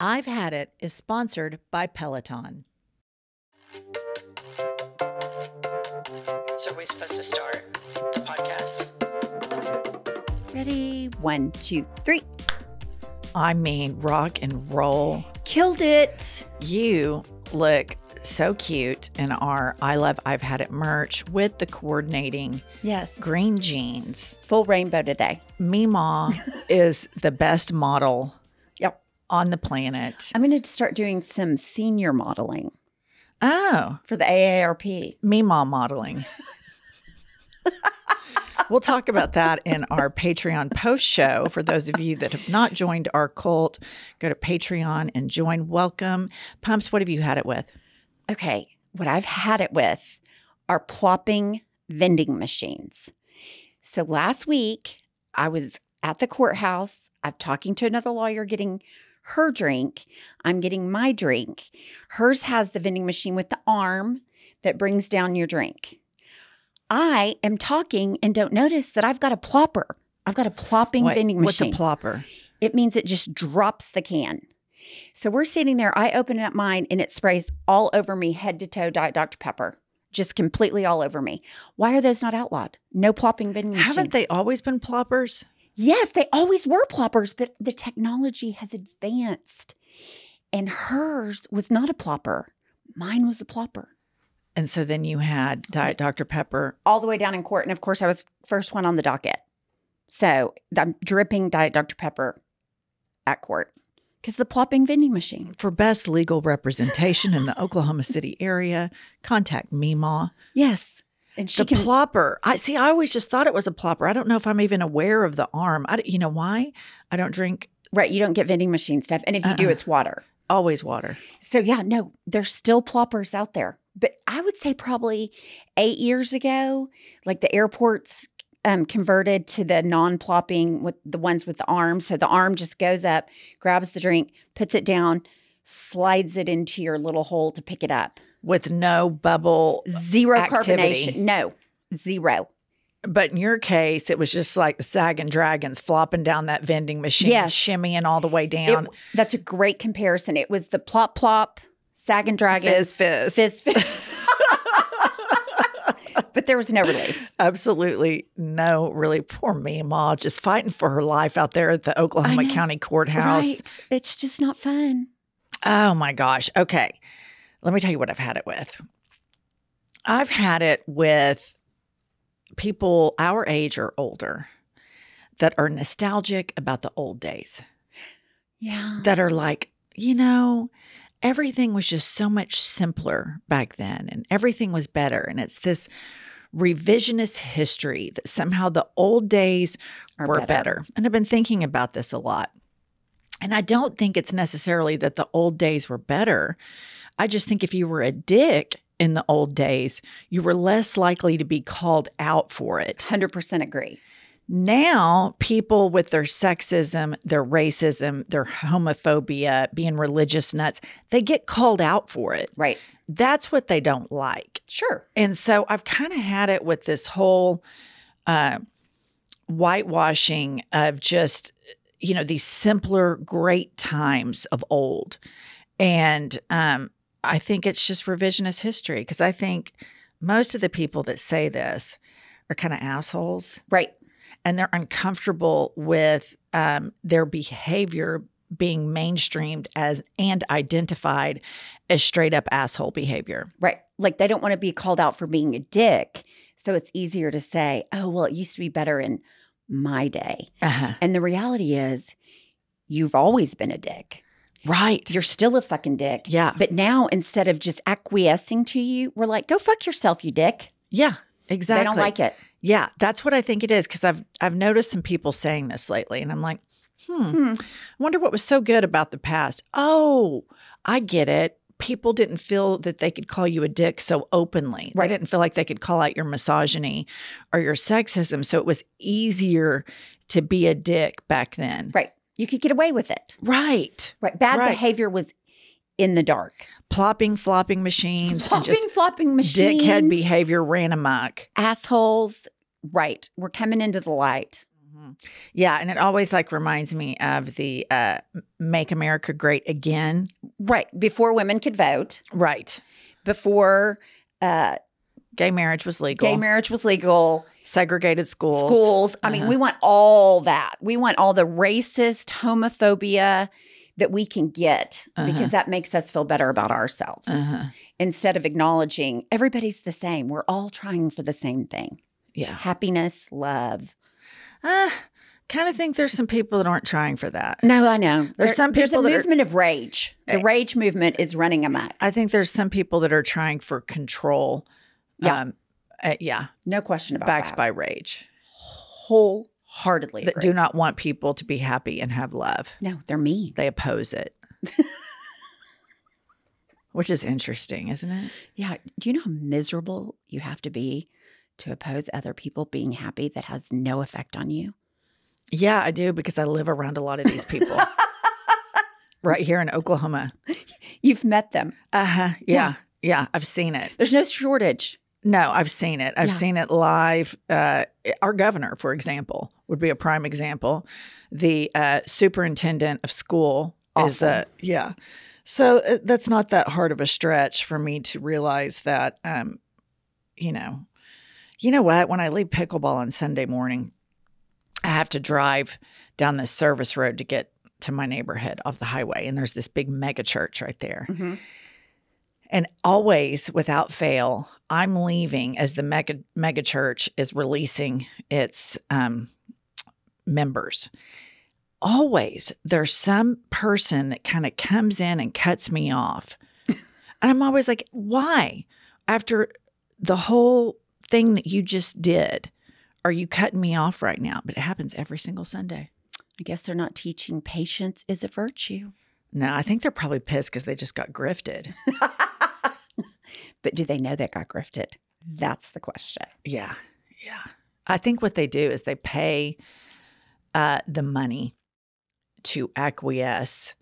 I've Had It is sponsored by Peloton. So are we supposed to start the podcast? Ready? One, two, three. I mean, rock and roll. Killed it. You look so cute in our I Love I've Had It merch with the coordinating Yes. green jeans. Full rainbow today. Mima is the best model Yep. On the planet. I'm going to start doing some senior modeling Oh, for the AARP. Mima modeling. we'll talk about that in our Patreon post show. For those of you that have not joined our cult, go to Patreon and join. Welcome. Pumps, what have you had it with? Okay. What I've had it with are plopping vending machines. So last week, I was at the courthouse. I'm talking to another lawyer getting her drink. I'm getting my drink. Hers has the vending machine with the arm that brings down your drink. I am talking and don't notice that I've got a plopper. I've got a plopping Wait, vending what's machine. a plopper? it means it just drops the can. So we're sitting there. I open up mine and it sprays all over me, head to toe, Diet Dr. Pepper, just completely all over me. Why are those not outlawed? No plopping vending machine. Haven't they always been ploppers? Yes, they always were ploppers, but the technology has advanced. And hers was not a plopper. Mine was a plopper. And so then you had Diet Dr. Pepper. All the way down in court. And of course, I was first one on the docket. So I'm dripping Diet Dr. Pepper at court because the plopping vending machine. For best legal representation in the Oklahoma City area, contact Mima. Yes. And she the can plopper. I see. I always just thought it was a plopper. I don't know if I'm even aware of the arm. I, you know why? I don't drink Right. You don't get vending machine stuff. And if you do, Uh-uh. it's water. always water. So, yeah, no, there's still ploppers out there. But I would say probably eight years ago, like the airports um, converted to the non plopping with the ones with the arm. So the arm just goes up, grabs the drink, puts it down, slides it into your little hole to pick it up. With no bubble. Zero Activity. carbonation. No, zero. But in your case, it was just like the sagging dragons flopping down that vending machine, Yes. shimmying all the way It- down. that's a great comparison. It was the plop plop, sagging dragons, fizz, fizz. fizz fizz. but there was no relief. Absolutely no, really poor Mima, just fighting for her life out there at the Oklahoma. County Courthouse. Right. It's just not fun. Oh my gosh. Okay. Let me tell you what I've had it with. I've had it with people our age or older that are nostalgic about the old days, Yeah. that are like, you know, everything was just so much simpler back then and everything was better. And it's this revisionist history that somehow the old days Are were better. better. And I've been thinking about this a lot. And I don't think it's necessarily that the old days were better. I just think if you were a dick in the old days, you were less likely to be called out for it. 100% agree. Now, people with their sexism, their racism, their homophobia, being religious nuts, they get called out for it. Right. That's what they don't like. Sure. And so I've kind of had it with this whole uh, whitewashing of just, you know, these simpler, great times of old. And um, I think it's just revisionist history because I think most of the people that say this are kind of assholes Right. and they're uncomfortable with um, their behavior being mainstreamed as and identified as straight up asshole behavior. Right. Like they don't want to be called out for being a dick. So it's easier to say, oh, well, it used to be better in my day. Uh-huh. And the reality is, you've always been a dick. Right. You're still a fucking dick. Yeah. But now, instead of just acquiescing to you, we're like, go fuck yourself, you dick. Yeah. Exactly. They don't like it. Yeah, that's what I think it is because I've I've noticed some people saying this lately, and I'm like, hmm, Hmm. I wonder what was so good about the past. Oh, I get it. People didn't feel that they could call you a dick so openly. Right. They didn't feel like they could call out your misogyny or your sexism. So it was easier to be a dick back then. Right. You could get away with it. Right. Right. Bad Right. behavior was in the dark. Plopping, flopping machines, and Flopping, machines. dickhead behavior ran amok. assholes. Right. We're coming into the light. Yeah, and it always like reminds me of the uh, "Make America Great Again." Right. Before women could vote, Right, before uh, gay marriage was legal. gay marriage was legal, segregated schools. schools. I mean, Uh-huh. we want all that. We want all the racist homophobia that we can get Uh-huh. because that makes us feel better about ourselves Uh-huh. instead of acknowledging everybody's the same. We're all trying for the same thing Yeah, happiness, love. uh, kind of think there's some people that aren't trying for that. No, I know. There's some people. There's a that are- movement of rage. The Eh. rage movement is running amok. I think there's some people that are trying for control. Yeah. um, uh, yeah, No question about backed that. by rage. wholeheartedly That agree. do not want people to be happy and have love. no, they're mean. They oppose it. Which is interesting, isn't it? Yeah. Do you know how miserable you have to be to oppose other people being happy that has no effect on you? Yeah, I do because I live around a lot of these people right here in Oklahoma. You've met them. Uh huh. Yeah. Yeah. Yeah. I've seen it. There's no shortage. No, I've seen it. I've Yeah. seen it live. Uh, our governor, for example, would be a prime example. The uh, superintendent of school is a yeah. So uh, that's not that hard of a stretch for me to realize that. Um, you know, you know what? When I leave pickleball on Sunday morning, I have to drive down this service road to get to my neighborhood off the highway, and there's this big mega church right there. And always, without fail, I'm leaving as the mega mega church is releasing its um, members. Always, there's some person that kind of comes in and cuts me off, and I'm always like, "Why?" After the whole thing that you just did, are you cutting me off right now? But it happens every single Sunday. I guess they're not teaching patience is a virtue. No, I think they're probably pissed because they just got grifted. But do they know they got grifted? That's the question. Yeah. Yeah. I think what they do is they pay uh, the money to acquiesce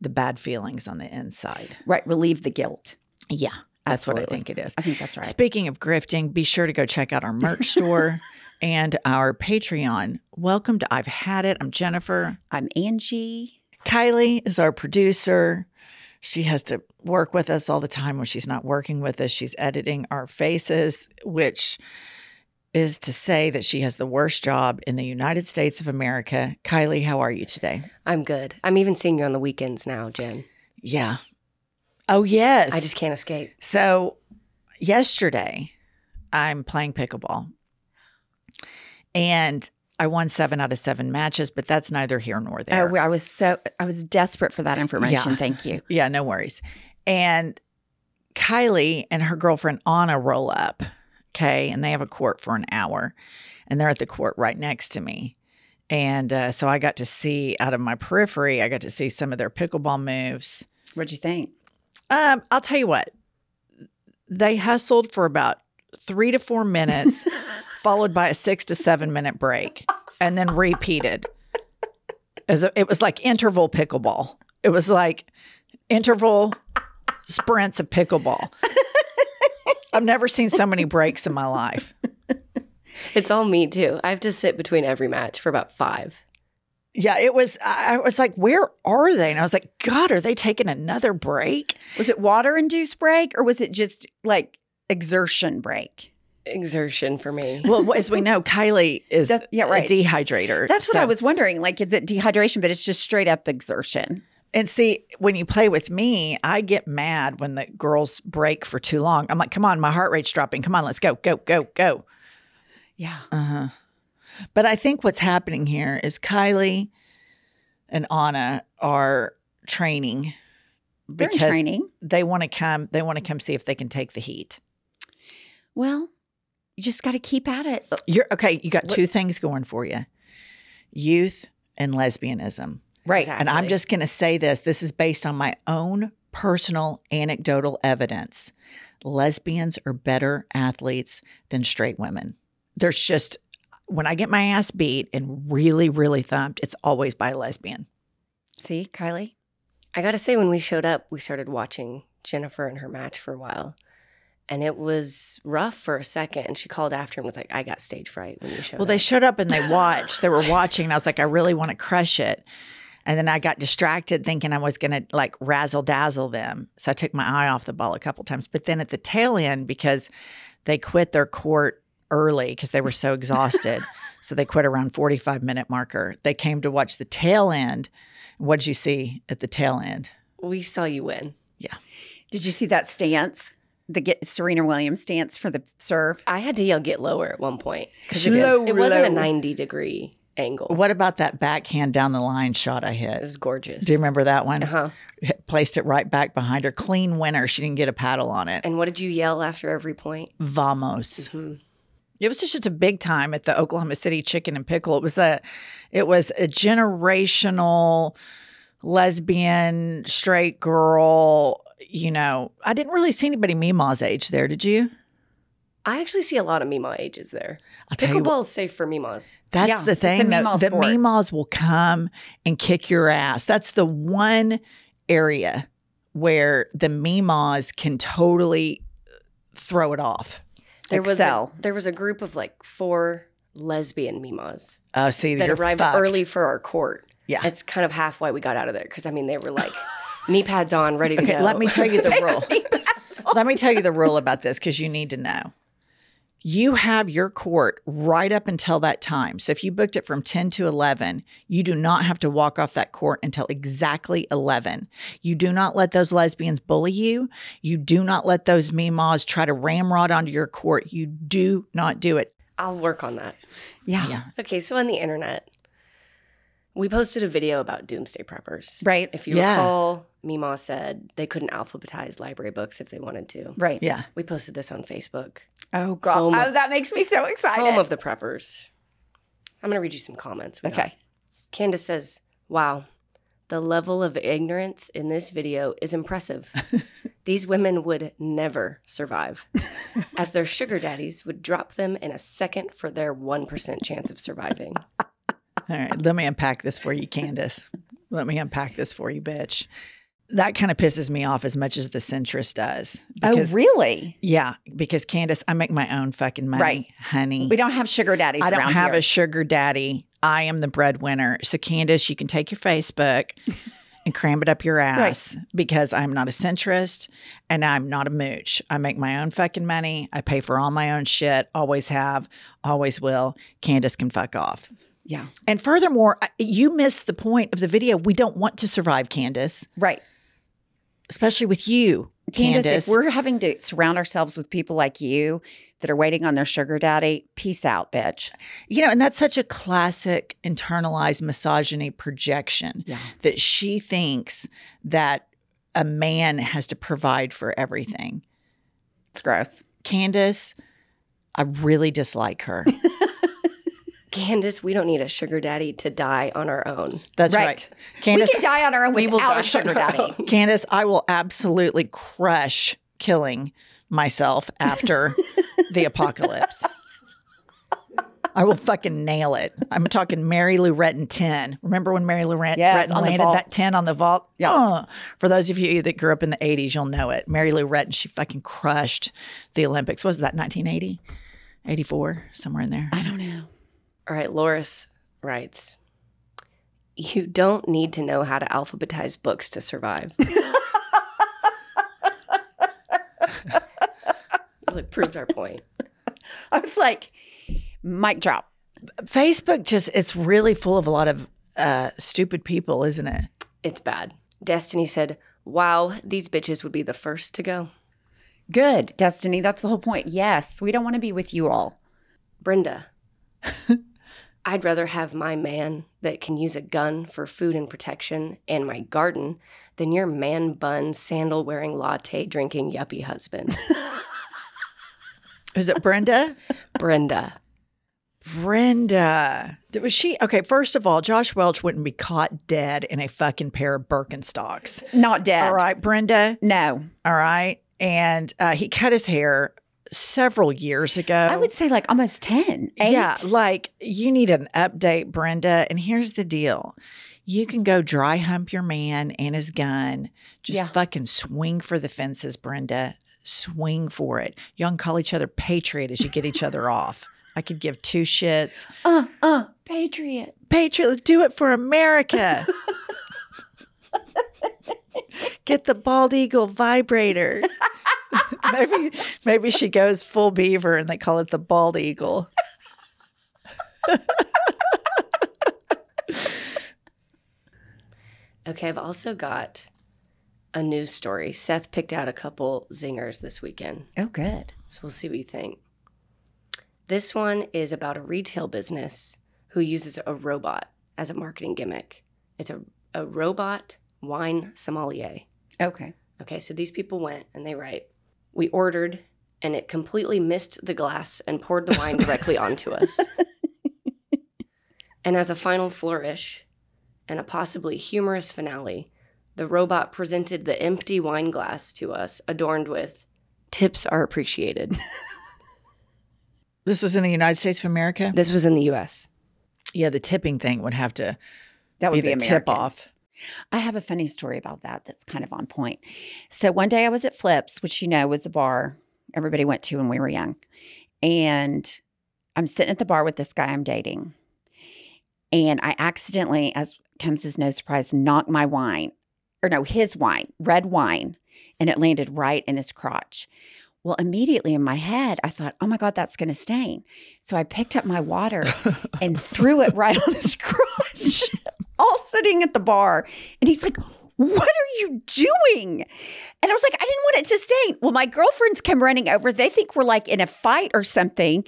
the bad feelings on the inside. Right. Relieve the guilt. Yeah. That's what I think it is. I think that's right. Speaking of grifting, be sure to go check out our merch store and our Patreon. Welcome to I've Had It. I'm Jennifer. I'm Angie. Kylie is our producer. She has to work with us all the time when she's not working with us. She's editing our faces, which is to say that she has the worst job in the United States of America. Kylie, how are you today? I'm good. I'm even seeing you on the weekends now, Jen. Yeah. Oh, yes. I just can't escape. So, yesterday, I'm playing pickleball and I won seven out of seven matches, but that's neither here nor there. Oh, I was so I was desperate for that information. Yeah. Thank you. Yeah, no worries. And Kylie and her girlfriend Anna roll up, okay, and they have a court for an hour, and they're at the court right next to me. And uh, so I got to see out of my periphery, I got to see some of their pickleball moves. What'd you think? Um, I'll tell you what, they hustled for about three to four minutes, followed by a six to seven minute break, and then repeated. It was, it was like interval pickleball. It was like interval sprints of pickleball. I've never seen so many breaks in my life. It's all me too. I have to sit between every match for about five. Yeah, it was. I I was like, "Where are they?" And I was like, "God, are they taking another break?" Was it water induced break or was it just like exertion break? Exertion for me. Well, as we know, Kylie is That's- yeah, right. a dehydrator. That's what I was wondering. Like, is it dehydration, but it's just straight up exertion? And see, when you play with me, I get mad when the girls break for too long. I'm like, come on, my heart rate's dropping. Come on, let's go, go, go, go. Yeah. Uh-huh. But I think what's happening here is Kylie and Anna are training They're because training. they want to come. They want to come see if they can take the heat. Well, you just got to keep at it. You're okay. You got What- two things going for you: youth and lesbianism. Right. Exactly. And I'm just going to say this this is based on my own personal anecdotal evidence. Lesbians are better athletes than straight women. There's just, when I get my ass beat and really, really thumped, it's always by a lesbian. See, Kylie? I gotta say, when we showed up, we started watching Jennifer and her match for a while. And it was rough for a second. And she called after and was like, "I got stage fright when you showed Well, they showed up and they watched. they were watching, and I was like, I really want to crush it. And then I got distracted thinking I was going to like razzle dazzle them. So I took my eye off the ball a couple times. But then at the tail end, because they quit their court early because they were so exhausted. so they quit around 45 minute marker. They came to watch the tail end. What did you see at the tail end? we saw you win. Yeah. Did you see that stance? The get Serena Williams stance for the serve. I had to yell "get lower" at one point because it, was, it wasn't a ninety degree angle. What about that backhand down the line shot I hit? It was gorgeous. Do you remember that one? Uh huh. Placed it right back behind her. Clean winner. She didn't get a paddle on it. And what did you yell after every point? Vamos. Mhm. It was just a big time at the Oklahoma City Chicken and Pickle. It was a, it was a generational lesbian straight girl. You know, I didn't really see anybody Mima's age there. Did you? I actually see a lot of Mima ages there. I'll tell you, what, Pickleball is safe for Mimas. that's Yeah, the thing. that the. Mimas will come and kick your ass. That's the one area where the Mimas can totally uh, throw it off. There was a, there was a group of like four lesbian Mimas Oh, see, that arrived fucked. early for our court. Yeah. It's kind of half why we got out of there because I mean they were like knee pads on, ready to Okay, go. let me tell you the rule. let me tell you the rule about this because you need to know. You have your court right up until that time. So if you booked it from 10 to 11, you do not have to walk off that court until exactly 11. You do not let those lesbians bully you. You do not let those meemaws try to ramrod onto your court. You do not do it. I'll work on that. Yeah. Yeah. Okay, so on the internet, we posted a video about doomsday preppers. Right. If you Yeah. recall, Mima said they couldn't alphabetize library books if they wanted to. Right. Yeah. We posted this on Facebook. Oh God. Home oh, of- that makes me so excited. Home of the preppers. I'm going to read you some comments. we got. okay. Candace says, Wow, the level of ignorance in this video is impressive. These women would never survive, as their sugar daddies would drop them in a second for their 1% chance of surviving. All right, let me unpack this for you, Candace. let me unpack this for you, bitch. That kind of pisses me off as much as the centrist does. Oh, really? Yeah, because Candace, I make my own fucking money, Right. honey. We don't have sugar daddies. I don't have here. a sugar daddy. I am the breadwinner. So, Candace, you can take your Facebook and cram it up your ass because I'm not a centrist and I'm not a mooch. I make my own fucking money. I pay for all my own shit. Always have, always will. Candace can fuck off. Yeah. And furthermore, you missed the point of the video. We don't want to survive, Candace, Right. especially with you, Candace, Candace. if we're having to surround ourselves with people like you that are waiting on their sugar daddy, peace out, bitch. you know, and that's such a classic internalized misogyny projection Yeah. that she thinks that a man has to provide for everything. It's gross. Candace, I really dislike her. Candace, we don't need a sugar daddy to die on our own. That's right. Right. Candace, we can die on our own We will without die a sugar daddy. own. Candace, I will absolutely crush killing myself after the apocalypse. I will fucking nail it. I'm talking Mary Lou Retton 10. Remember when Mary Lou Ret- Yes, Retton landed that 10 on the vault? Yeah. Uh, for those of you that grew up in the 80s, you'll know it. Mary Lou Retton, she fucking crushed the Olympics. What was that, 1980? 84? Somewhere in there. I don't know. All right, Loris writes, You don't need to know how to alphabetize books to survive. really proved our point. I was like, mic drop. Facebook just, it's really full of a lot of uh, stupid people, isn't it? It's bad. Destiny said, Wow, these bitches would be the first to go. Good, Destiny. That's the whole point. Yes, we don't want to be with you all. Brenda, I'd rather have my man that can use a gun for food and protection and my garden than your man bun, sandal wearing, latte drinking yuppie husband. Is it Brenda? Brenda. Brenda. Was she okay? First of all, Josh Welch wouldn't be caught dead in a fucking pair of Birkenstocks. Not dead. All right, Brenda. No, All right. And uh, he cut his hair several years ago. I would say like almost 10. Eight. Yeah, like you need an update, Brenda. And here's the deal. You can go dry hump your man and his gun. Just Yeah. fucking swing for the fences, Brenda. swing for it. Y'all can call each other patriot as you get each other off. I could give two shits. Uh, uh, Patriot. Patriot, let's do it for America. Get the bald eagle vibrator. maybe maybe she goes full beaver and they call it the bald eagle. Okay, I've also got a news story. Seth picked out a couple zingers this weekend. Oh, good. So we'll see what you think. This one is about a retail business who uses a robot as a marketing gimmick. It's a, a robot wine sommelier. Okay. Okay, so these people went and they write, We ordered and it completely missed the glass and poured the wine directly onto us. And as a final flourish and a possibly humorous finale, the robot presented the empty wine glass to us, adorned with tips are appreciated. This was in the United States of America. this was in the US. Yeah, the tipping thing would have to That would be, the American. tip off. I have a funny story about that that's kind of on point. So one day I was at Flips, which you know was a bar everybody went to when we were young. And I'm sitting at the bar with this guy I'm dating. And I accidentally, as comes as no surprise, knocked my wine, or no, his wine, red wine, and it landed right in his crotch. Well, immediately in my head, I thought, oh my God, that's going to stain. So I picked up my water and threw it right on his crotch, all sitting at the bar. And he's like, what are you doing? And I was like, I didn't want it to stain. Well, my girlfriends come running over. They think we're like in a fight or something.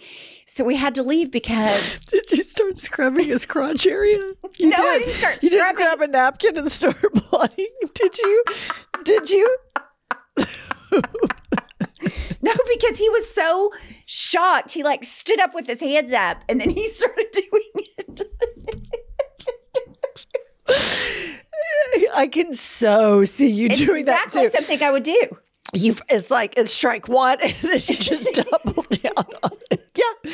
So we had to leave because Did you start scrubbing his crotch area? You No, I didn't start You didn't scrubbing. grab a napkin and start blotting. Did you? Did you? no, because he was so shocked. He like stood up with his hands up and then he started doing it. I can so see you It's doing exactly that too. something I would do. You, it's like it's strike one, and then you just double down on it. Yeah.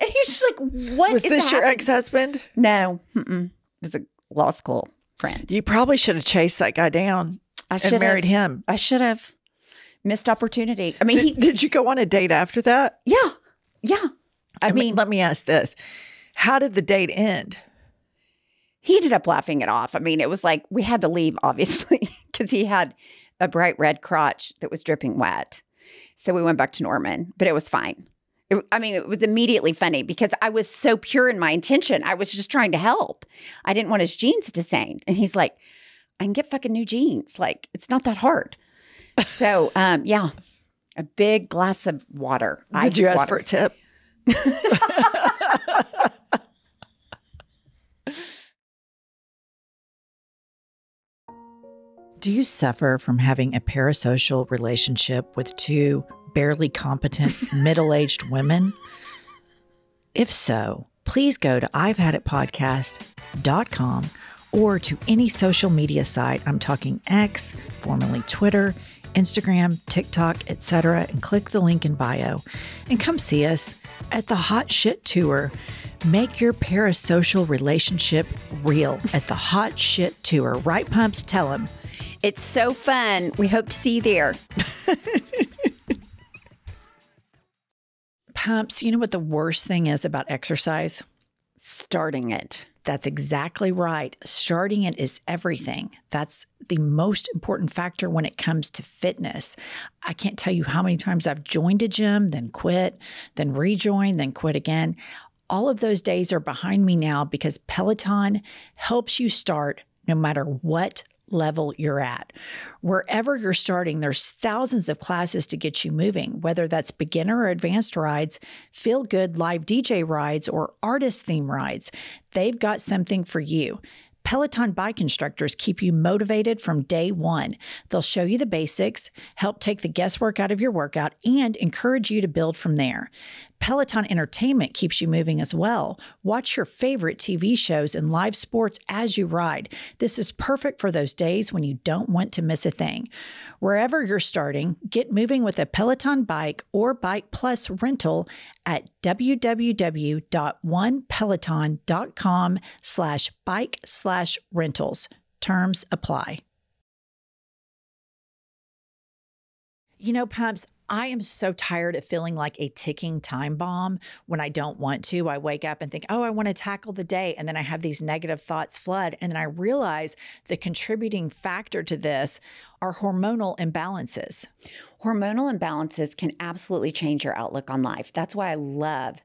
And he's just like, "What Was is this your happening?" ex husband? No, mm-mm. it was a law school friend. You probably should have chased that guy down I and should married him. I should have missed opportunity. I mean, he, Did, did you go on a date after that? yeah, yeah. I, mean, let me ask this: How did the date end? He ended up laughing it off. I mean, it was like we had to leave, obviously, because he had a bright red crotch that was dripping wet. So we went back to Norman, but it was fine. It- I mean, it was immediately funny because I was so pure in my intention. I was just trying to help. I didn't want his jeans to stain. And he's like, I can get fucking new jeans. Like, it's not that hard. So, um, yeah, a big glass of water. Did you ask water. for a tip? Do you suffer from having a parasocial relationship with two barely competent middle aged women? If so, please go to I've had it podcast.com or to any social media site. I'm talking X, formerly Twitter, Instagram, TikTok, etc., and click the link in bio and come see us at the Hot Shit Tour. Make your parasocial relationship real at the Hot Shit Tour. Right, Pumps? Tell them. It's so fun. We hope to see you there. Pumps, you know what the worst thing is about exercise? Starting it. That's exactly right. Starting it is everything. That's the most important factor when it comes to fitness. I can't tell you how many times I've joined a gym, then quit, then rejoin, then quit again. All of those days are behind me now because Peloton helps you start no matter what level you're at. Wherever you're starting, there's thousands of classes to get you moving, whether that's beginner or advanced rides, feel good live DJ rides, or artist theme rides. They've got something for you. Peloton bike instructors keep you motivated from day one. They'll show you the basics, help take the guesswork out of your workout, and encourage you to build from there. Peloton Entertainment keeps you moving as well. Watch your favorite TV shows and live sports as you ride. This is perfect for those days when you don't want to miss a thing. Wherever you're starting, get moving with a Peloton bike or Bike Plus rental at www.onepeloton.com slash bike slash rentals. Terms apply. You know, Pumps, I am so tired of feeling like a ticking time bomb when I don't want to. I wake up and think, oh, I want to tackle the day. And then I have these negative thoughts flood. And then I realize the contributing factor to this are hormonal imbalances. Hormonal imbalances can absolutely change your outlook on life. That's why I love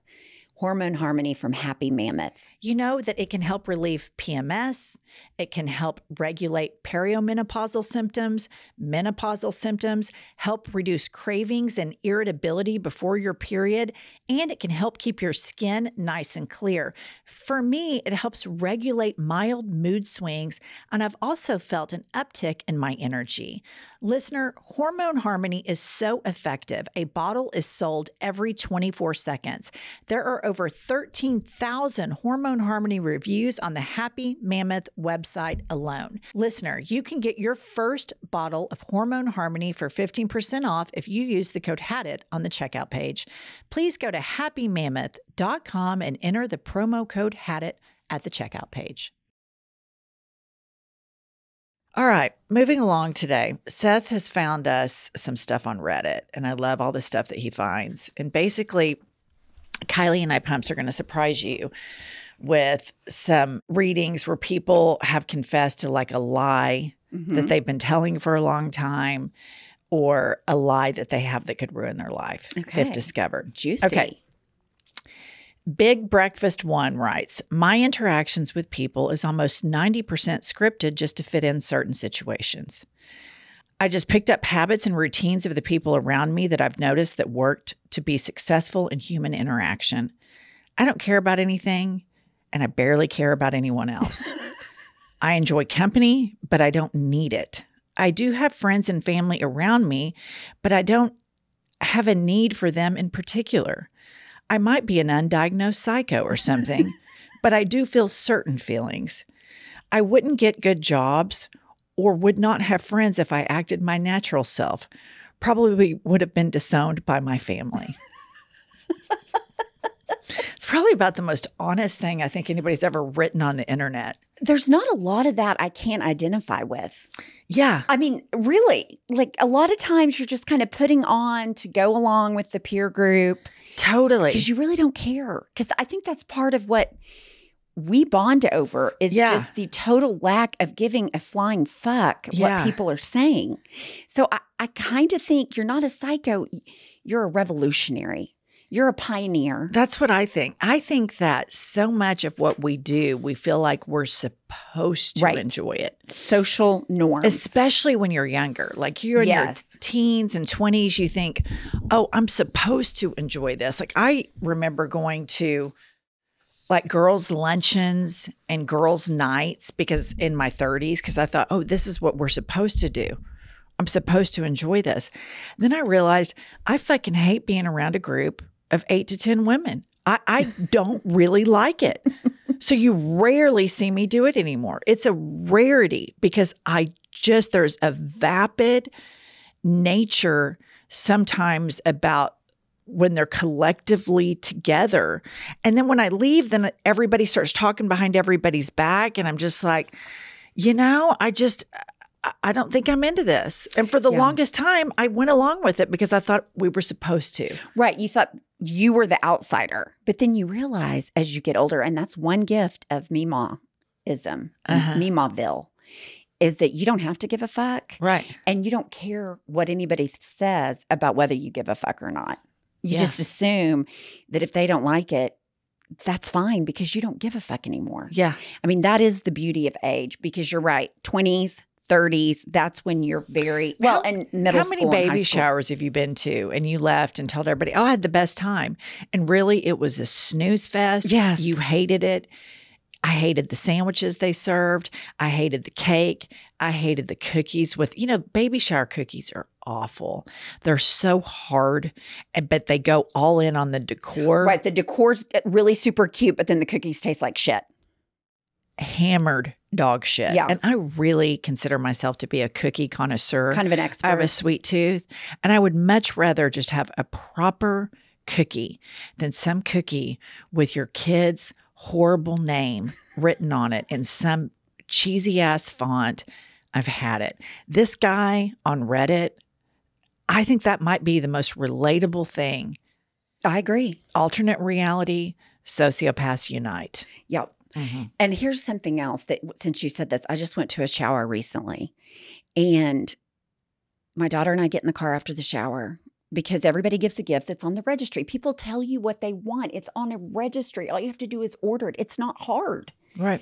Hormone Harmony from Happy Mammoth. You know that it can help relieve PMS, it can help regulate perimenopausal symptoms, menopausal symptoms, help reduce cravings and irritability before your period, and it can help keep your skin nice and clear. For me, it helps regulate mild mood swings, and I've also felt an uptick in my energy. Listener, Hormone Harmony is so effective. A bottle is sold every 24 seconds. There over 13,000 Hormone Harmony reviews on the Happy Mammoth website alone. Listener, you can get your first bottle of Hormone Harmony for 15% off if you use the code HADIT on the checkout page. Please go to happymammoth.com and enter the promo code HADIT at the checkout page. All right, moving along today. Seth has found us some stuff on Reddit, and I love all the stuff that he finds. And basically, Kylie and I pumps are going to surprise you with some readings where people have confessed to like a lie Mm-hmm. that they've been telling for a long time or a lie that they have that could ruin their life Okay. if discovered. Juicy. Okay. Big Breakfast One writes My interactions with people is almost 90% scripted just to fit in certain situations. I just picked up habits and routines of the people around me that I've noticed that worked to be successful in human interaction. I don't care about anything, and I barely care about anyone else. I enjoy company, but I don't need it. I do have friends and family around me, but I don't have a need for them in particular. I might be an undiagnosed psycho or something, but I do feel certain feelings. I wouldn't get good jobs or would not have friends if I acted my natural self. Probably would have been disowned by my family. it's probably about the most honest thing I think anybody's ever written on the internet. There's not a lot of that I can't identify with. Yeah. I mean, really, like a lot of times you're just kind of putting on to go along with the peer group Totally. because you really don't care. Because I think that's part of what we bond over is Yeah. just the total lack of giving a flying fuck Yeah. what people are saying. So I, I kind of think you're not a psycho, you're a revolutionary, you're a pioneer. That's what I think. I think that so much of what we do, we feel like we're supposed to Right. enjoy it, Social norms. especially when you're younger. Like you're in Yes. your teens and 20s, you think, oh, I'm supposed to enjoy this. Like I remember going to like girls' luncheons and girls' nights because in my 30s, because I thought, oh, this is what we're supposed to do. I'm supposed to enjoy this. Then I realized I fucking hate being around a group of eight to 10 women. I, I don't really like it. So you rarely see me do it anymore. It's a rarity because I just, there's a vapid nature sometimes about when they're collectively together. And then when I leave, then everybody starts talking behind everybody's back. And I'm just like, you know, I just, I- don't think I'm into this. And for the Yeah. longest time, I went along with it because I thought we were supposed to. Right. You thought you were the outsider. But then you realize as you get older, and that's one gift of Meemaw-ism, Uh-huh. Meemawville, is that you don't have to give a fuck Right. and you don't care what anybody says about whether you give a fuck or not. You Yeah. just assume that if they don't like it, that's fine because you don't give a fuck anymore. Yeah. I mean, that is the beauty of age because you're right. 20s, 30s, that's when you're very well, How- and middle How many school and high baby showers have you been to and you left and told everybody, oh, I had the best time? And really, it was a snooze fest. Yes. You hated it. I hated the sandwiches they served. I hated the cake. I hated the cookies with, you know, baby shower cookies are awful. They're so hard, eh, but they go all in on the decor. Right. The decor's eh, really super cute, but then the cookies taste like shit. Hammered dog shit. Yeah. And I really consider myself to be a cookie connoisseur. Kind of an expert. I have a sweet tooth, and I would much rather just have a proper cookie than some cookie with your kid's horrible name written on it in some cheesy ass font. I've had it. This guy on Reddit, I think that might be the most relatable thing. I agree. Alternate reality, sociopaths unite. Yep. Mm-hmm. And here's something else that since you said this, I just went to a shower recently and my daughter and I get in the car after the shower because everybody gives a gift that's on the registry. People tell you what they want. It's on a registry. All you have to do is order it. It's not hard. Right.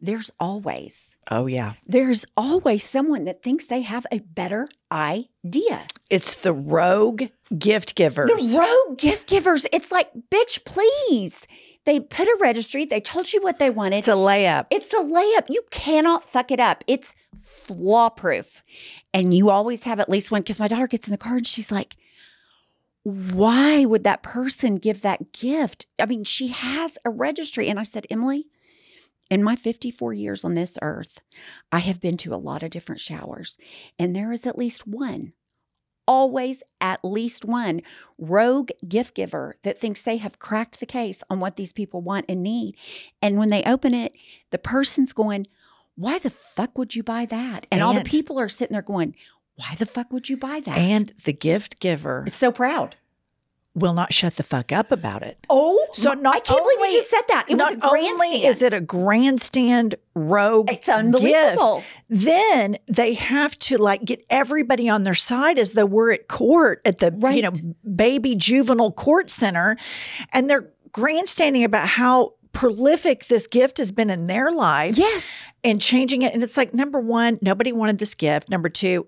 There's always, Oh, yeah. there's always someone that thinks they have a better idea. It's the rogue gift givers. The rogue gift givers. It's like, bitch, please. They put a registry. They told you what they wanted. it's a layup. It's a layup. You cannot fuck it up. It's flaw proof. And you always have at least one because my daughter gets in the car and she's like, why would that person give that gift? I mean, she has a registry. And I said, Emily, in my 54 years on this earth, I have been to a lot of different showers, and there is at least one, always at least one rogue gift giver that thinks they have cracked the case on what these people want and need. And when they open it, the person's going, Why the fuck would you buy that? And, all the people are sitting there going, Why the fuck would you buy that? And the gift giver it's so proud. will not shut the fuck up about it. Oh, So not I can't believe only- you just said that. It not was a grandstand. only is it a grandstand rogue It's unbelievable. gift, then they have to like get everybody on their side as though we're at court at the you know baby juvenile court center and they're grandstanding about how prolific this gift has been in their life Yes. and changing it and it's like number 1 nobody wanted this gift number 2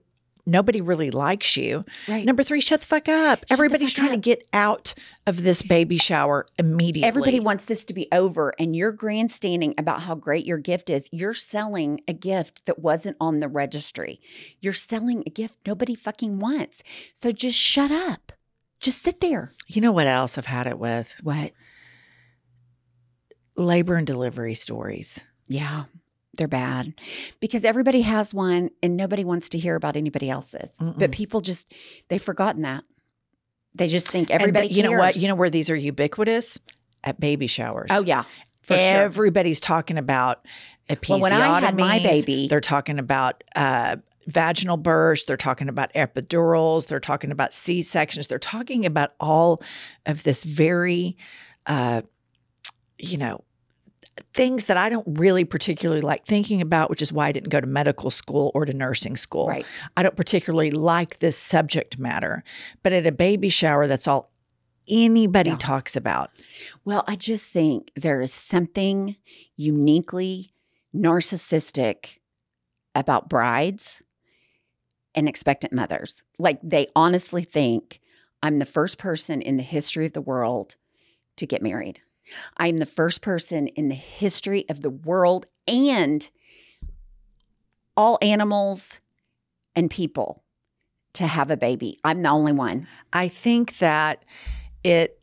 nobody really likes you Right. number 3 shut the fuck up the everybody's fuck trying up. to get out of this baby shower immediately Everybody wants this to be over, and you're grandstanding about how great your gift is. You're selling a gift that wasn't on the registry. You're selling a gift nobody fucking wants. So just shut up. Just sit there. you know what else I've had it with What? labor and delivery stories. Yeah, they're bad because everybody has one and nobody wants to hear about anybody else's. But Mm-mm. people just, they've forgotten that. They just think And everybody th- you know what? You know where these are ubiquitous? At baby showers. Oh, yeah. For sure. Everybody's talking about. Well, when I had my baby- they're talking about uh, vaginal bursts. They're talking about epidurals. They're talking about C sections. They're talking about all of this very, uh, you know, things that I don't really particularly like thinking about, which is why I didn't go to medical school or to nursing school. Right. I don't particularly like this subject matter. But at a baby shower, that's all anybody Yeah. talks about. Well, I just think there is something uniquely narcissistic about brides and expectant mothers. Like they honestly think I'm the first person in the history of the world to get married. I'm the first person in the history of the world and all animals and people to have a baby. I'm the only one. I think that it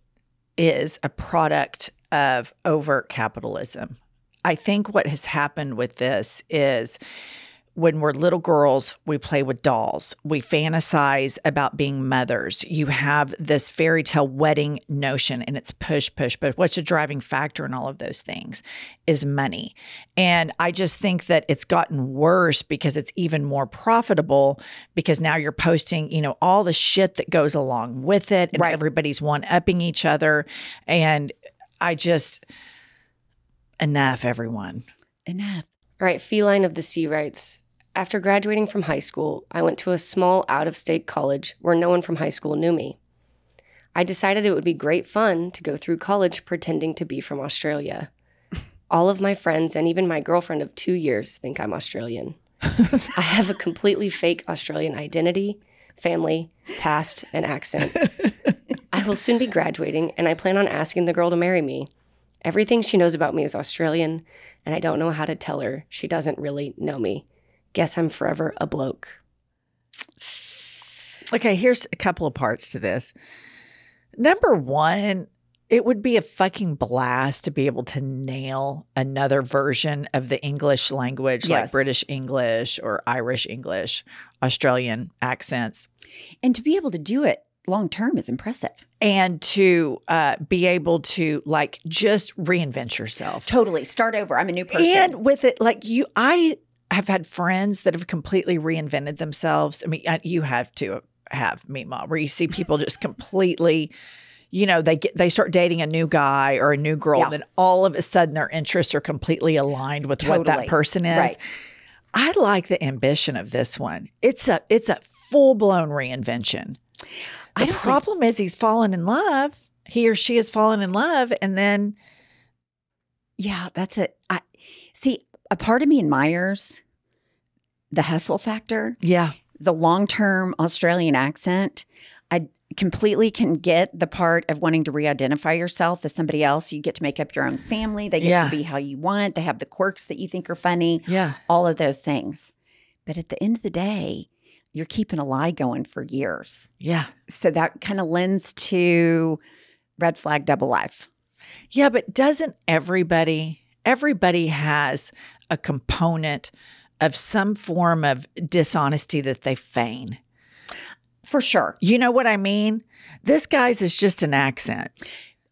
is a product of overt capitalism. I think what has happened with this is when we're little girls, we play with dolls. We fantasize about being mothers. You have this fairy tale wedding notion and it's push, push. But what's the driving factor in all of those things is money. And I just think that it's gotten worse because it's even more profitable because now you're posting, you know, all the shit that goes along with it and Right. everybody's one upping each other. And I just, enough, everyone. Enough. All right, feline of the sea writes After graduating from high school, I went to a small out of state college where no one from high school knew me. I decided it would be great fun to go through college pretending to be from Australia. All of my friends and even my girlfriend of two years think I'm Australian. I have a completely fake Australian identity, family, past, and accent. I will soon be graduating, and I plan on asking the girl to marry me. Everything she knows about me is Australian, and I don't know how to tell her she doesn't really know me. Guess I'm forever a bloke. Okay, here's a couple of parts to this. Number one, it would be a fucking blast to be able to nail another version of the English language, like British English or Irish English, Australian accents, And to be able to do it long term is impressive. and to uh, be able to like just reinvent yourself. Totally. Start over. I'm a new person. And with it, like you, I have had friends that have completely reinvented themselves. I mean, you have to have Mima, where you see people just completely, you know, they get they start dating a new guy or a new girl, Yeah. then all of a sudden their interests are completely aligned with what that person is. Right. I like the ambition of this one. It's a it's a full blown reinvention. The don't think- problem is he's fallen in love. He or she has fallen in love, and then Yeah, that's it. I see a part of me admires the hustle factor, yeah, the long term Australian accent. I completely can get the part of wanting to re identify yourself as somebody else. You get to make up your own family, they get Yeah. to be how you want, they have the quirks that you think are funny, yeah, all of those things. But at the end of the day, you're keeping a lie going for years. yeah, So that kind of lends to red flag double life. yeah. But doesn't everybody? Everybody has a component of some form of dishonesty that they feign. For sure. You know what I mean? This guy's is just an accent.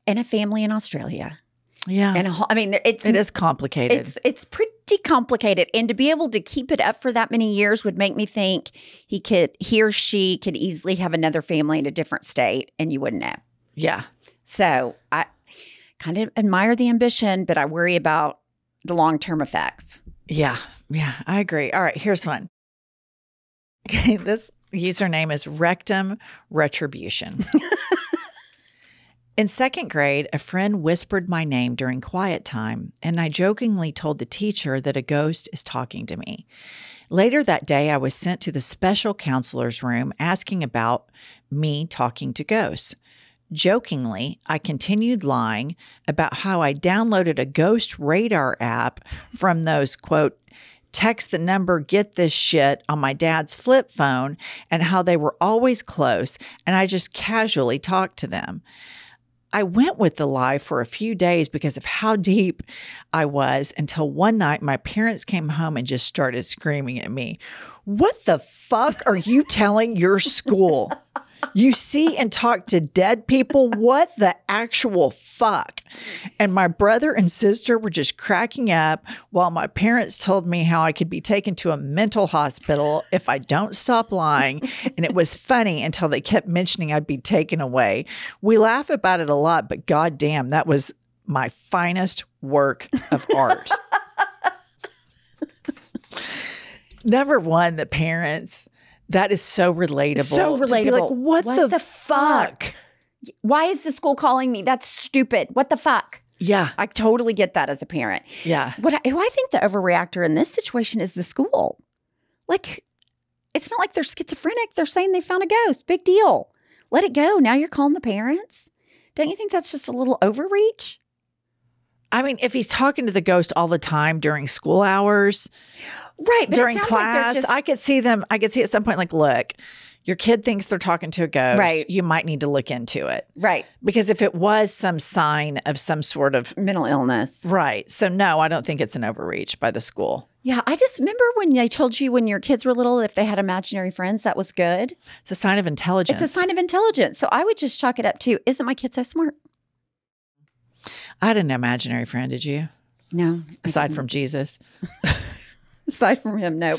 And a family in Australia. Yeah, And whole, I mean, it's it is complicated. It's it's pretty complicated, and to be able to keep it up for that many years would make me think he could he or she could easily have another family in a different state, and you wouldn't know. yeah, So I kind of admire the ambition, but I worry about the long term effects. Yeah, yeah, I agree. All right, here's one. Okay, this username is Rectum Retribution. In second grade, a friend whispered my name during quiet time, and I jokingly told the teacher that a ghost is talking to me. Later that day, I was sent to the special counselor's room asking about me talking to ghosts. Jokingly, I continued lying about how I downloaded a ghost radar app from those, quote, text the number, get this shit on my dad's flip phone, and how they were always close, and I just casually talked to them. I went with the lie for a few days because of how deep I was until one night my parents came home and just started screaming at me. What the fuck are you telling your school? You see and talk to dead people? What the actual fuck? And my brother and sister were just cracking up while my parents told me how I could be taken to a mental hospital if I don't stop lying. And it was funny until they kept mentioning I'd be taken away. We laugh about it a lot, but goddamn, that was my finest work of art. Number one, the parents. That is so relatable. So be like, relatable. what, What the, the fuck? Why is the school calling me? That's stupid. What the fuck? Yeah, I totally get that as a parent. yeah. What I, who I think the overreactor in this situation is the school. Like, it's not like they're schizophrenic. They're saying they found a ghost. Big deal. Let it go. Now you're calling the parents. Don't you think that's just a little overreach? I mean, if he's talking to the ghost all the time during school hours, Right. but during sounds like class, just- I could see them. I could see at some point, like, look, your kid thinks they're talking to a ghost. Right. You might need to look into it. right. Because if it was some sign of some sort of, Mental illness. right. So, no, I don't think it's an overreach by the school. Yeah. I just remember when I told you when your kids were little, if they had imaginary friends, that was good. It's a sign of intelligence. It's a sign of intelligence. So I would just chalk it up to, isn't my kid so smart? I had an imaginary friend, did you? No. Aside from Jesus. Aside from him, no.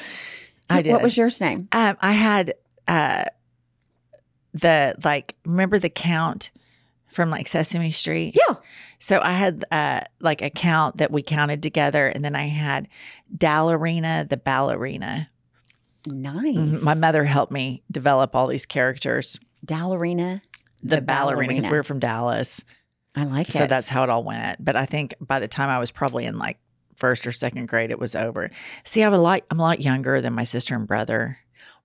I did. What was yours name? Um, I had uh, the like. Remember the count from like Sesame Street? Yeah. So I had uh, like a count that we counted together, and then I had Dallarina, the ballerina. Nice. Mhm. My mother helped me develop all these characters. Dallarina. The, ballerina, because we were from Dallas, I like it. so that's how it all went. But I think by the time I was probably in like first or second grade, it was over. See, I'm a lot. I'm a lot younger than my sister and brother.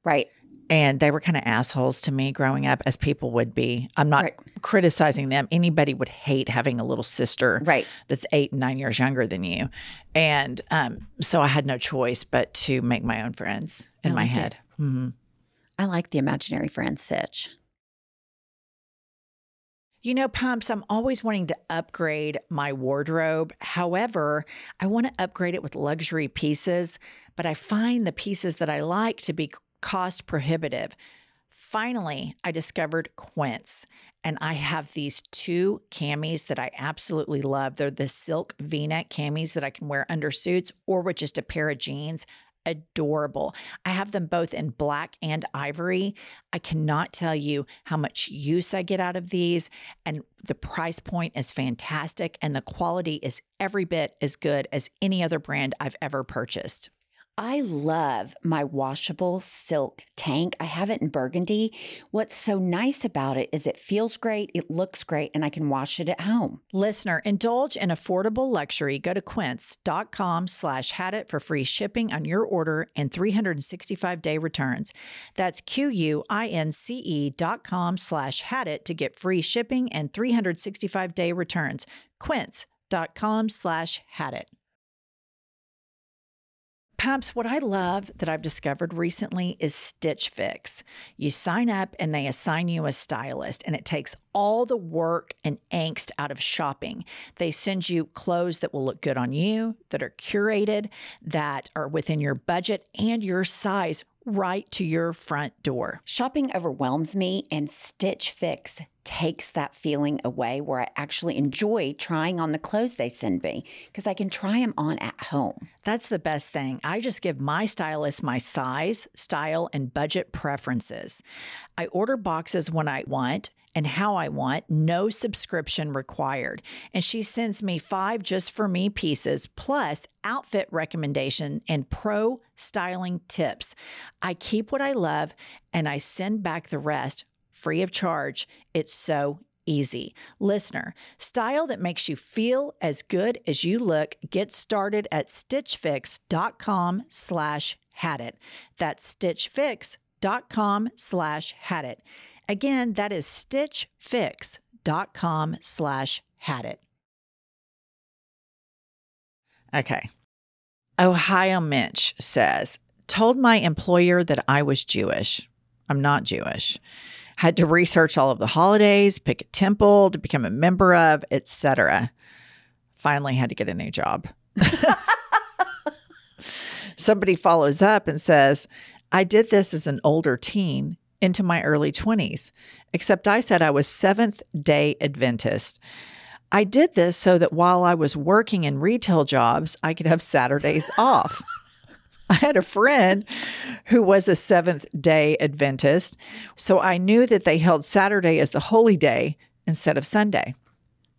right. and they were kind of assholes to me growing up as people would be i'm not Right. criticizing them anybody would hate having a little sister Right. that's eight and nine years younger than you and um, so i had no choice but to make my own friends in my like it. head hmm I like the imaginary friend sitch. You know, Pumps, I'm always wanting to upgrade my wardrobe. However, I want to upgrade it with luxury pieces, but I find the pieces that I like to be cost prohibitive. Finally, I discovered Quince, and I have these two camis that I absolutely love. They're the silk v neck camis that I can wear under suits or with just a pair of jeans. Adorable. I have them both in black and ivory. I cannot tell you how much use I get out of these, and the price point is fantastic, and the quality is every bit as good as any other brand I've ever purchased. I love my washable silk tank. I have it in burgundy. What's so nice about it is it feels great, it looks great, and I can wash it at home. Listener, indulge in affordable luxury. Go to quince.com slash had it for free shipping on your order and 365 day returns. That's Q-U-I-N-C-E E dot com slash had it to get free shipping and 365 day returns. Quince.com slash had it. Pumps, what I love that I've discovered recently is Stitch Fix. You sign up and they assign you a stylist, and it takes all the work and angst out of shopping. They send you clothes that will look good on you, that are curated, that are within your budget and your size right to your front door. Shopping overwhelms me, and Stitch Fix takes that feeling away where I actually enjoy trying on the clothes they send me because I can try them on at home. That's the best thing. I just give my stylist my size, style, and budget preferences. I order boxes when I want and how I want, no subscription required. And she sends me five just for me pieces, plus outfit recommendation and pro styling tips. I keep what I love and I send back the rest free of charge. It's so easy. Listener, style that makes you feel as good as you look. Get started at stitchfix.com slash had it. That's stitchfix.com slash had it. Again, that is stitchfix.com slash had it. Okay. Ohio Minch says, told my employer that I was Jewish. I'm not Jewish. Had to research all of the holidays, pick a temple to become a member of, etc. Finally had to get a new job. Somebody follows up and says, I did this as an older teen into my early 20s, except I said I was Seventh day Adventist. I did this so that while I was working in retail jobs, I could have Saturdays off. I had a friend who was a Seventh day Adventist, so I knew that they held Saturday as the holy day instead of Sunday.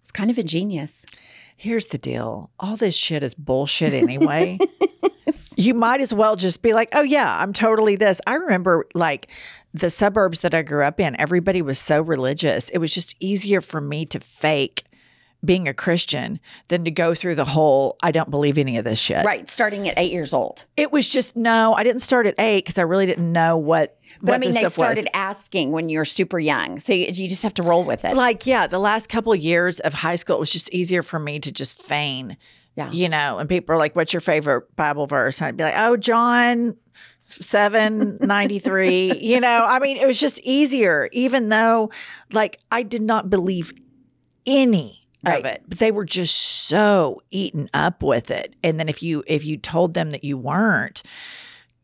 It's kind of ingenious. Here's the deal all this shit is bullshit anyway. you might as well just be like, oh, yeah, I'm totally this. I remember like the suburbs that I grew up in, everybody was so religious. It was just easier for me to fake being a Christian than to go through the whole, I don't believe any of this shit. Right, starting at eight years old. It was just, no, I didn't start at eight because I really didn't know what. But what I mean, they started was. asking when you're super young. So you, you just have to roll with it. Like, yeah, the last couple of years of high school, it was just easier for me to just feign. Yeah. You know, and people are like, what's your favorite Bible verse? And I'd be like, oh, John 793. you know, I mean, it was just easier, even though like I did not believe any Right. of it. But they were just so eaten up with it. And then if you if you told them that you weren't,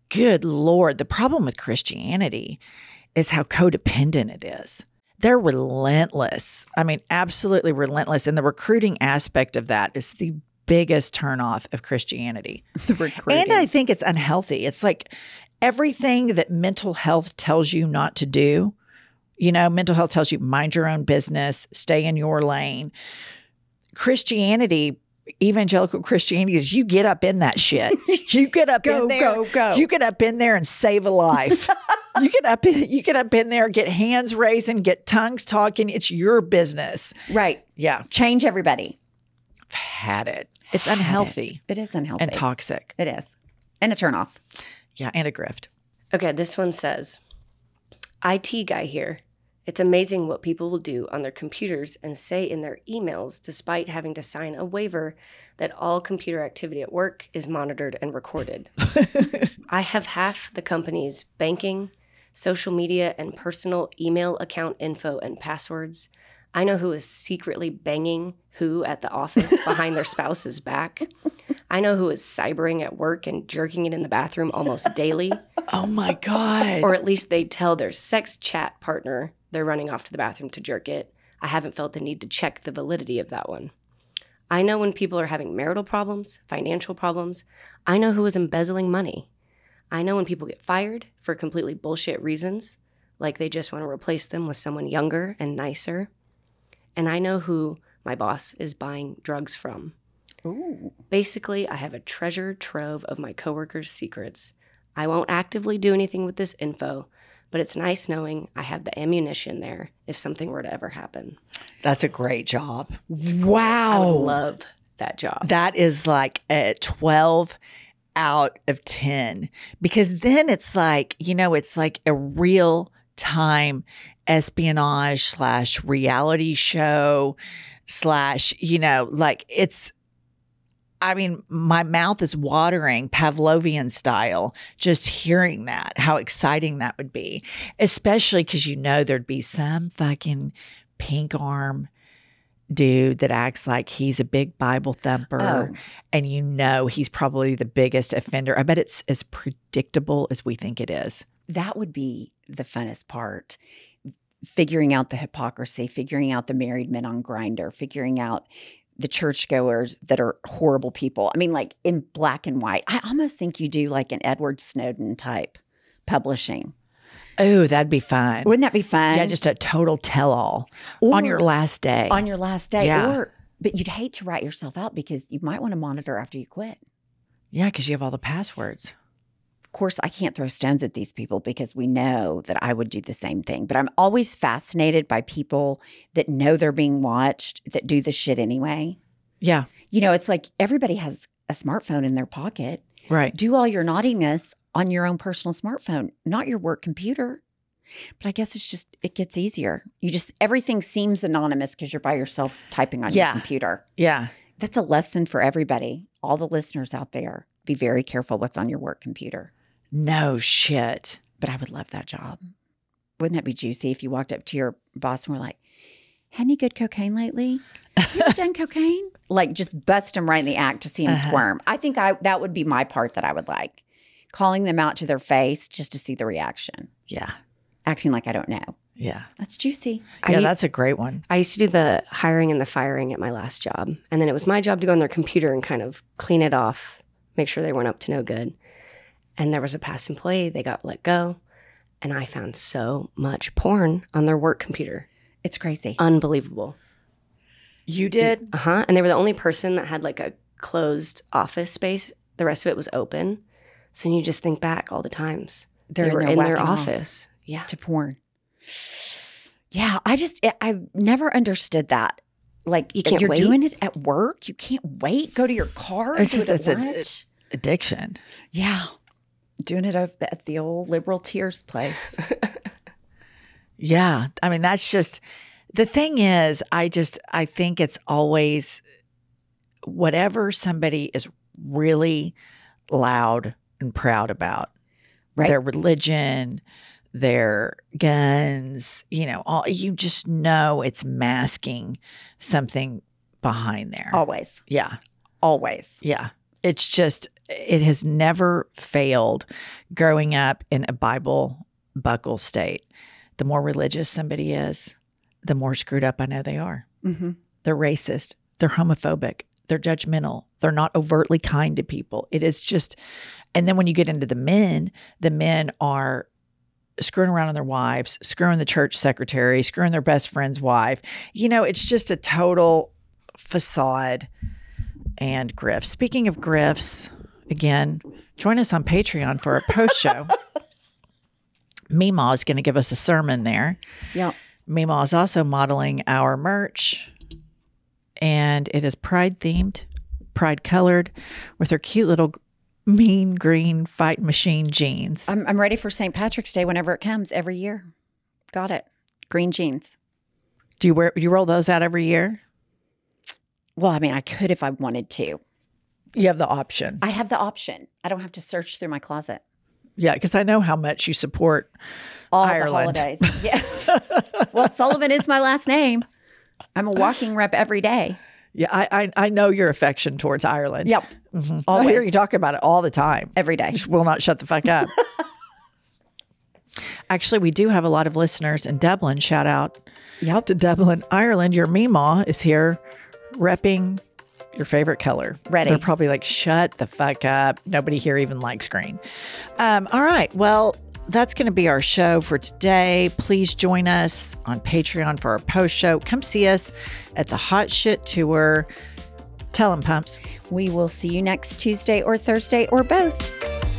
good lord, the problem with Christianity is how codependent it is. They're relentless. I mean, absolutely relentless. And the recruiting aspect of that is the biggest turnoff of Christianity. the recruiting. And I think it's unhealthy. It's like everything that mental health tells you not to do. You know, mental health tells you mind your own business, stay in your lane. Christianity, evangelical Christianity is you get up in that shit. You get up Go, in there. go, go. You get up in there and save a life. you get up in, you get up in there, get hands raising, get tongues talking. It's your business. right. Yeah. Change everybody. Had it. It's Had it. unhealthy It is unhealthy. and toxic. It is. And a turnoff. Yeah, and a grift. Okay, this one says IT guy here. It's amazing what people will do on their computers and say in their emails, despite having to sign a waiver that all computer activity at work is monitored and recorded. I have half the company's banking, social media, and personal email account info and passwords. I know who is secretly banging who at the office behind their spouse's back. I know who is cybering at work and jerking it in the bathroom almost daily Oh my God. or at least they tell their sex chat partner they're running off to the bathroom to jerk it. I haven't felt the need to check the validity of that one. I know when people are having marital problems, financial problems. I know who is embezzling money. I know when people get fired for completely bullshit reasons, like they just want to replace them with someone younger and nicer. And I know who my boss is buying drugs from. Ooh. Basically, I have a treasure trove of my coworkers' secrets. I won't actively do anything with this info, but it's nice knowing I have the ammunition there if something were to ever happen. That's a great job. Wow. I love that job. That is like a 12 out of 10 because then it's like, you know, it's like a real time espionage slash reality show slash, you know, like it's, I mean, my mouth is watering Pavlovian style just hearing that, how exciting that would be, especially because you know there'd be some fucking pink arm dude that acts like he's a big Bible thumper Oh. and you know he's probably the biggest offender. I bet it's as predictable as we think it is. That would be the funnest part. Figuring out the hypocrisy, figuring out the married men on Grindr, figuring out the churchgoers that are horrible people. I mean, like in black and white. I almost think you do like an Edward Snowden type publishing. Oh, that'd be fun. Wouldn't that be fun? yeah, just a total tell all on your last day. on your last day. Yeah. Or but you'd hate to write yourself out because you might want to monitor after you quit. yeah, because you have all the passwords. Of course, I can't throw stones at these people because we know that I would do the same thing. But I'm always fascinated by people that know they're being watched that do the shit anyway. Yeah, You know, it's like everybody has a smartphone in their pocket. right. Do all your naughtiness on your own personal smartphone, not your work computer. But I guess it's just, it gets easier. You just, everything seems anonymous because you're by yourself typing on Yeah. your computer. Yeah. That's a lesson for everybody, all the listeners out there. Be very careful what's on your work computer. No shit. But I would love that job. Wouldn't that be juicy if you walked up to your boss and were like, had any good cocaine lately? You ever done cocaine? Like just bust him right in the act to see him Uh-huh. squirm. I think I that would be my part that I would like. Calling them out to their face just to see the reaction. Yeah. Acting like I don't know. Yeah. That's juicy. Yeah, I, that's a great one. I used to do the hiring and the firing at my last job. And then it was my job to go on their computer and kind of clean it off, make sure they weren't up to no good. And there was a past employee, they got let go. And I found so much porn on their work computer. It's crazy. Unbelievable. You did? Uh huh. And they were the only person that had like a closed office space. The rest of it was open. So you just think back all the times They're they in were in their whacking off. office. Yeah. to porn. Yeah, I just I- I've never understood that. Like you can't you're wait? doing it at work, you can't wait. Go to your car. It's just- it's at a- lunch. Addiction. yeah, doing it at the old liberal tears place. Yeah. I mean, that's just the thing is, I just, I think it's always whatever somebody is really loud and proud about Right. their religion, their guns, you know, all you just know it's masking something behind there. Always, Yeah. always. Yeah. It's just, it has never failed growing up in a Bible buckle state. The more religious somebody is, the more screwed up I know they are. hmm They're racist, they're homophobic, they're judgmental, they're not overtly kind to people. It is just, and then when you get into the men, the men are screwing around on their wives, screwing the church secretary, screwing their best friend's wife. You know, it's just a total facade and grifts. Speaking of grifts, again, join us on Patreon for a post show. Mima is going to give us a sermon there. Yeah. Mima is also modeling our merch, and it is pride themed, pride colored, with her cute little mean green fight machine jeans. I'm I'm ready for St. Patrick's Day whenever it comes every year. Got it. Green jeans. do you wear? Do you roll those out every year? Well, I mean, I could if I wanted to. You have the option. I have the option. I don't have to search through my closet. Yeah, because I know how much you support. all Ireland. the holidays. Yes. well, Sullivan is my last name. I'm a walking rep every day. Yeah, I I, I know your affection towards Ireland. Yep. Mhm. I hear you talk about it all the time. Every day. Just will not shut the fuck up. Actually, we do have a lot of listeners in Dublin. Shout out Yep. to Dublin, Ireland. Your Meemaw is here repping your favorite color. Ready. They're probably like, shut the fuck up. Nobody here even likes green. Um, all right. Well, that's going to be our show for today. Please join us on Patreon for our post show. Come see us at the Hot Shit Tour. Tell them, Pumps. We will see you next Tuesday or Thursday or both.